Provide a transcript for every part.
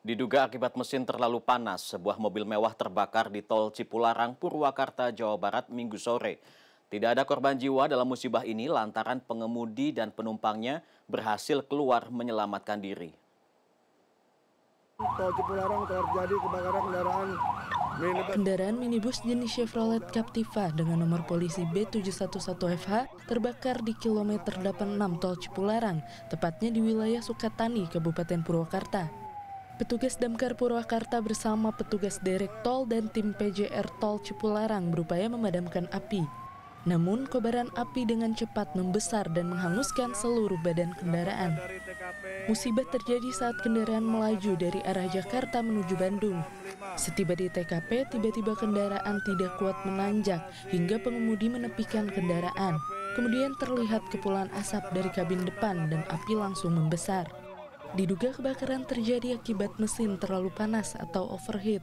Diduga akibat mesin terlalu panas, sebuah mobil mewah terbakar di tol Cipularang, Purwakarta, Jawa Barat minggu sore. Tidak ada korban jiwa dalam musibah ini lantaran pengemudi dan penumpangnya berhasil keluar menyelamatkan diri. Tol Cipularang terjadi kebakaran kendaraan minibus. Kendaraan minibus jenis Chevrolet Captiva dengan nomor polisi B711FH terbakar di kilometer 86 Tol Cipularang, tepatnya di wilayah Sukatani, Kabupaten Purwakarta. Petugas Damkar Purwakarta bersama petugas derek tol dan tim PJR Tol Cipularang berupaya memadamkan api. Namun, kobaran api dengan cepat membesar dan menghanguskan seluruh badan kendaraan. Musibah terjadi saat kendaraan melaju dari arah Jakarta menuju Bandung. Setiba di TKP, tiba-tiba kendaraan tidak kuat menanjak hingga pengemudi menepikan kendaraan. Kemudian terlihat kepulan asap dari kabin depan dan api langsung membesar. Diduga kebakaran terjadi akibat mesin terlalu panas atau overheat.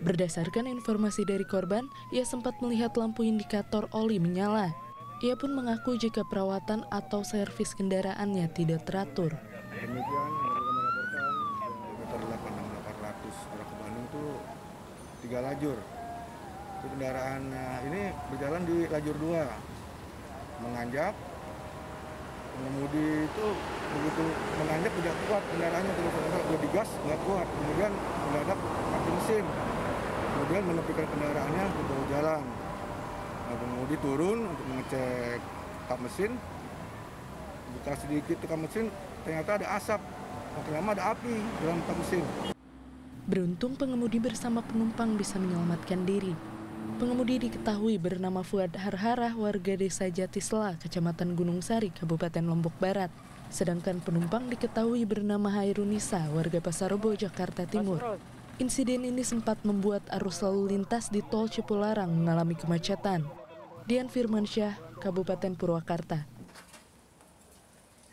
Berdasarkan informasi dari korban, ia sempat melihat lampu indikator oli menyala. Ia pun mengaku jika perawatan atau servis kendaraannya tidak teratur. Demikian, melaporkan kilometer 86 arah ke Bandung itu tiga lajur. Kendaraan ini berjalan di lajur dua, menanjak. Pengemudi itu begitu menanjak tidak kuat kendaraannya. Terus udah digas nggak kuat. Kemudian mendadak mati mesin. Kemudian menepikan kendaraannya ke bawah jalan. Nah, pengemudi turun untuk mengecek kap mesin buka sedikit kap mesin ternyata ada asap. Makin lama ada api dalam kap mesin. Beruntung pengemudi bersama penumpang bisa menyelamatkan diri. Pengemudi diketahui bernama Fuad Harharah warga desa Jatisla, Kecamatan Gunung Sari, Kabupaten Lombok Barat. Sedangkan penumpang diketahui bernama Hairunisa, warga Pasarobo, Jakarta Timur. Insiden ini sempat membuat arus lalu lintas di tol Cipularang mengalami kemacetan. Dian Firmansyah, Kabupaten Purwakarta.